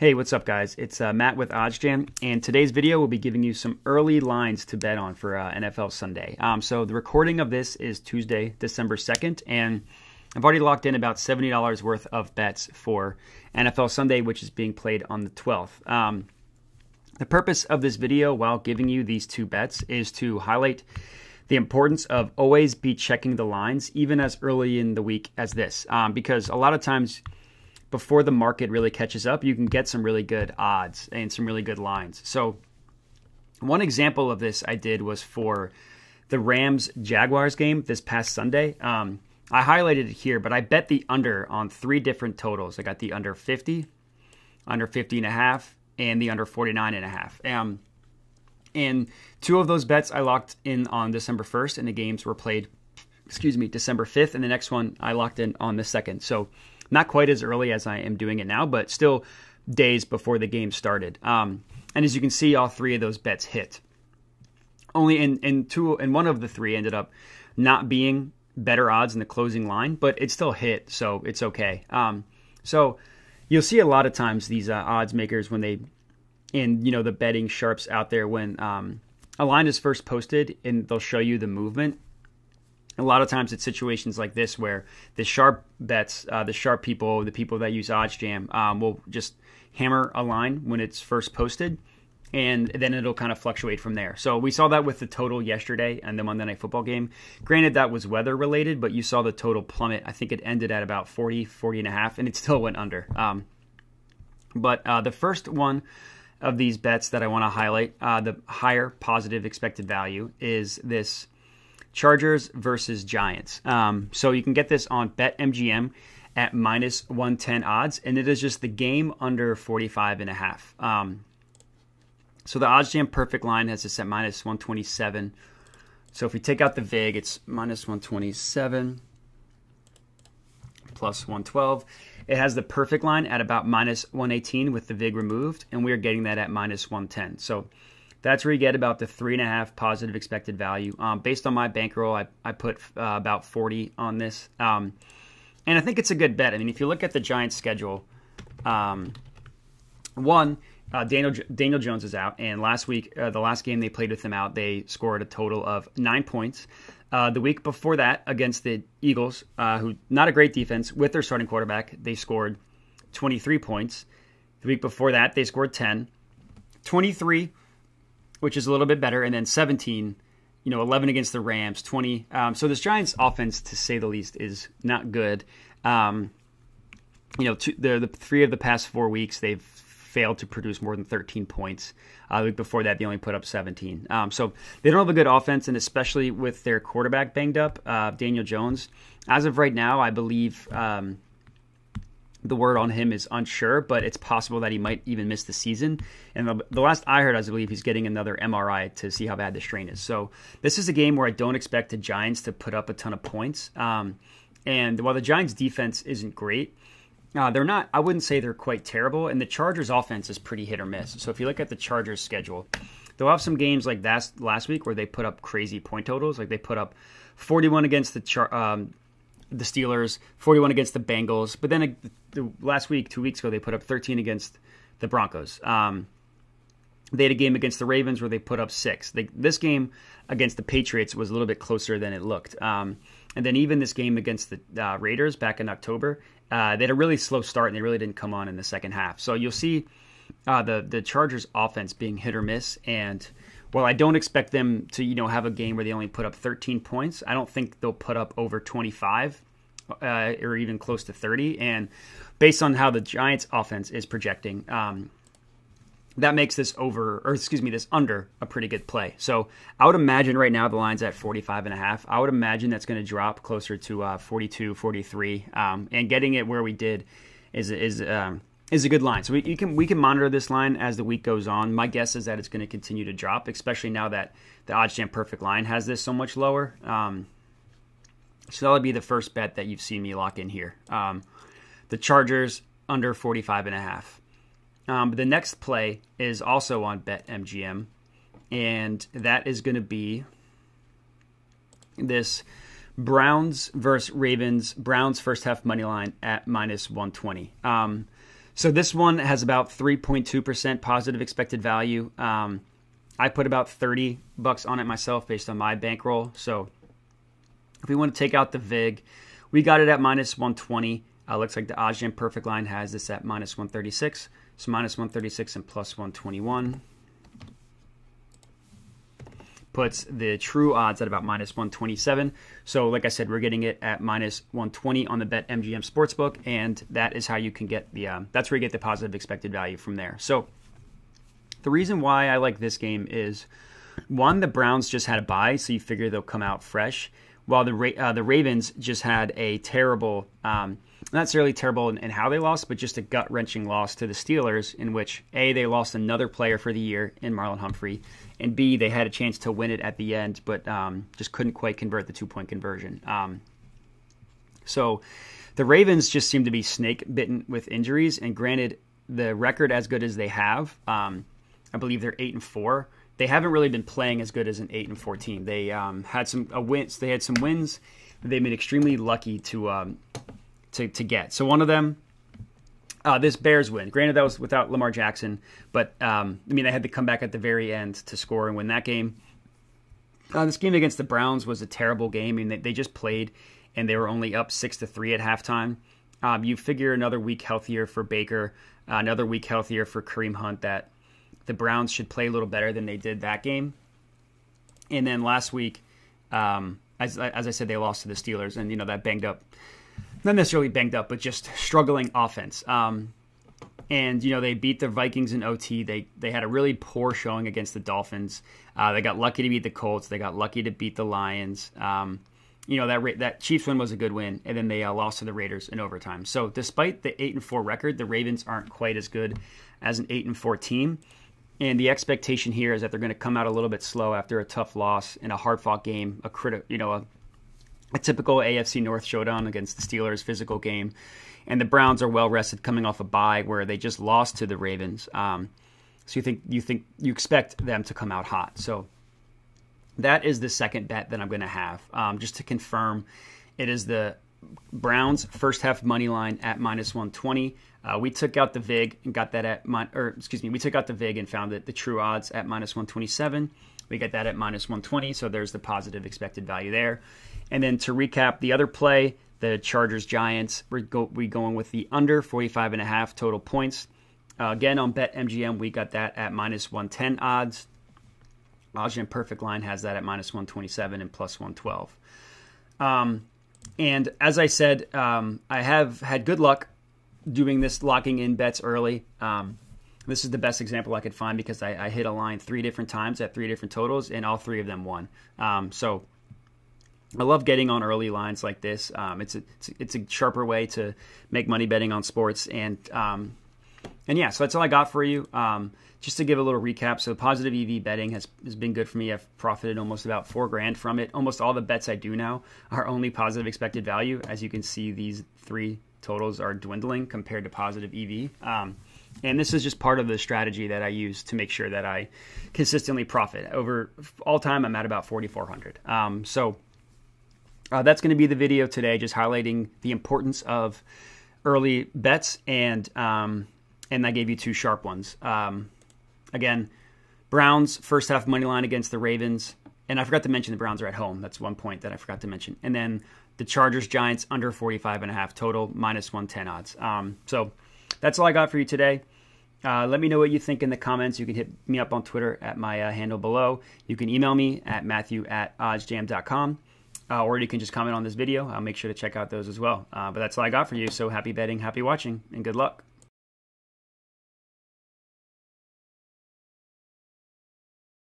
Hey, what's up, guys? It's uh, Matt with OddsJam, and today's video will be giving you some early lines to bet on for uh, NFL Sunday. Um, so the recording of this is Tuesday, December 2nd, and I've already locked in about $70 worth of bets for NFL Sunday, which is being played on the 12th. Um, the purpose of this video, while giving you these two bets, is to highlight the importance of always be checking the lines, even as early in the week as this, um, because a lot of times – before the market really catches up, you can get some really good odds and some really good lines. So, one example of this I did was for the Rams Jaguars game this past Sunday. Um, I highlighted it here, but I bet the under on three different totals. I got the under 50, under 50 and a half, and the under 49 and a half. Um, and two of those bets I locked in on December 1st, and the games were played, excuse me, December 5th, and the next one I locked in on the 2nd. So not quite as early as I am doing it now, but still days before the game started. Um, and as you can see, all three of those bets hit. Only in, in two and one of the three ended up not being better odds in the closing line, but it still hit, so it's okay. Um, so you'll see a lot of times these uh, odds makers when they in you know the betting sharps out there when um, a line is first posted and they'll show you the movement a lot of times it's situations like this where the sharp bets, uh, the sharp people, the people that use OddsJam um, will just hammer a line when it's first posted, and then it'll kind of fluctuate from there. So we saw that with the total yesterday and the Monday Night Football game. Granted, that was weather related, but you saw the total plummet. I think it ended at about 40, 40 and a half, and it still went under. Um, but uh, the first one of these bets that I want to highlight, uh, the higher positive expected value, is this Chargers versus Giants. Um, so you can get this on BetMGM at minus 110 odds, and it is just the game under 45 and a half. Um, so the OddsJam perfect line has this at minus 127. So if we take out the VIG, it's minus 127 plus 112. It has the perfect line at about minus 118 with the VIG removed, and we're getting that at minus 110. So that's where you get about the three and a half positive expected value. Um, based on my bankroll, I, I put uh, about 40 on this. Um, and I think it's a good bet. I mean, if you look at the Giants' schedule, um, one, uh, Daniel Daniel Jones is out, and last week, uh, the last game they played with him out, they scored a total of nine points. Uh, the week before that, against the Eagles, uh, who not a great defense, with their starting quarterback, they scored 23 points. The week before that, they scored 10. 23 which is a little bit better, and then 17, you know, 11 against the Rams, 20. Um, so this Giants offense, to say the least, is not good. Um, you know, two, the, the three of the past four weeks, they've failed to produce more than 13 points. Uh, week before that, they only put up 17. Um, so they don't have a good offense, and especially with their quarterback banged up, uh, Daniel Jones. As of right now, I believe um, the word on him is unsure, but it's possible that he might even miss the season. And the, last I heard, I believe he's getting another MRI to see how bad the strain is. So this is a game where I don't expect the Giants to put up a ton of points. Um, and while the Giants' defense isn't great, uh, they're not. I wouldn't say they're quite terrible. And the Chargers' offense is pretty hit or miss. So if you look at the Chargers' schedule, they'll have some games like that last week where they put up crazy point totals. Like they put up 41 against the Char- um, the Steelers, 41 against the Bengals. But then uh, last week, two weeks ago, they put up 13 against the Broncos. Um, they had a game against the Ravens where they put up six. They, this game against the Patriots was a little bit closer than it looked. Um, and then even this game against the uh, Raiders back in October, uh, they had a really slow start and they really didn't come on in the second half. So you'll see uh, the the Chargers offense being hit or miss. And while I don't expect them to you know have a game where they only put up 13 points, I don't think they'll put up over 25 uh, or even close to 30. And based on how the Giants' offense is projecting, um, that makes this over, or excuse me, this under a pretty good play. So I would imagine right now the line's at 45 and a half. I would imagine that's going to drop closer to uh, 42, 43. Um, and getting it where we did is is um, is a good line. So we can we can monitor this line as the week goes on. My guess is that it's going to continue to drop, especially now that the OddsJam perfect line has this so much lower. Um, so that would be the first bet that you've seen me lock in here. Um, the Chargers under 45 and a half. Um, the next play is also on BetMGM, and that is going to be this Browns versus Ravens. Browns first half money line at minus 120. Um, So this one has about 3.2% positive expected value. Um, I put about 30 bucks on it myself based on my bankroll. So if we want to take out the VIG, we got it at minus 120. Uh, looks like the OddsJam Perfect line has this at minus 136. So minus 136 and plus 121 puts the true odds at about minus 127. So, like I said, we're getting it at minus 120 on the Bet MGM Sportsbook, and that is how you can get the. Um, that's where you get the positive expected value from there. So, the reason why I like this game is one, the Browns just had a bye, so you figure they'll come out fresh, while the uh, the Ravens just had a terrible. Um, not necessarily terrible in, in, how they lost, but just a gut wrenching loss to the Steelers, in which A, they lost another player for the year in Marlon Humphrey, and B, they had a chance to win it at the end, but um, just couldn't quite convert the two point conversion. Um, so the Ravens just seem to be snake bitten with injuries, and granted, the record as good as they have, um, I believe they're eight and four. They haven't really been playing as good as an eight and four team. They um, had some wins. They had some wins. They've been extremely lucky to um, to to get. So one of them uh, this Bears win. Granted, that was without Lamar Jackson, but um, I mean, they had to come back at the very end to score and win that game. Uh, this game against the Browns was a terrible game. I mean, they, they just played and they were only up six to three at halftime. Um, you figure another week healthier for Baker, uh, another week healthier for Kareem Hunt. That the Browns should play a little better than they did that game. And then last week, um, as as I said, they lost to the Steelers, and you know that banged up not necessarily banged up, but just struggling offense. Um, and you know they beat the Vikings in OT. They they had a really poor showing against the Dolphins. Uh, they got lucky to beat the Colts. They got lucky to beat the Lions. Um, you know that that Chiefs win was a good win, and then they uh, lost to the Raiders in overtime. So despite the eight and four record, the Ravens aren't quite as good as an eight and four team. And the expectation here is that they're going to come out a little bit slow after a tough loss in a hard fought game, a critical, you know, a a typical AFC North showdown against the Steelers physical game. And the Browns are well rested coming off a bye where they just lost to the Ravens. Um, so you think you think you expect them to come out hot. So that is the second bet that I'm going to have. Um, just to confirm, it is the Browns first half money line at minus 120. Uh, we took out the VIG and got that at, or excuse me, we took out the VIG and found that the true odds at minus 127. We get that at minus 120, so there's the positive expected value there. And then to recap the other play, the Chargers Giants, we're, go, we going with the under 45 and a half total points. Uh, again, on Bet MGM, we got that at minus 110 odds. OddsJam Perfect Line has that at minus 127 and plus 112. Um, and as I said, um, I have had good luck doing this locking in bets early. Um, this is the best example I could find because I, I, hit a line three different times at three different totals, and all three of them won. Um, so I love getting on early lines like this. Um, it's, a, it's, a, it's a sharper way to make money betting on sports, and um, and yeah, so that's all I got for you. Um, just to give a little recap, so positive EV betting has has been good for me. I've profited almost about four grand from it. Almost all the bets I do now are only positive expected value. As you can see, these three totals are dwindling compared to positive EV. Um, and this is just part of the strategy that I use to make sure that I consistently profit. Over all time, I'm at about 4,400. Um, so uh, that's going to be the video today, just highlighting the importance of early bets, and um, and I gave you two sharp ones. Um, again, Browns first half money line against the Ravens, and I forgot to mention the Browns are at home. That's one point that I forgot to mention, and then the Chargers Giants under 45 and a half total minus 110 odds. Um, so that's all I got for you today. Uh, let me know what you think in the comments. You can hit me up on Twitter at my uh, handle below. You can email me at matthew at oddsjam.com. Uh, or you can just comment on this video. I'll make sure to check out those as well. Uh, but that's all I got for you. So happy betting, happy watching, and good luck.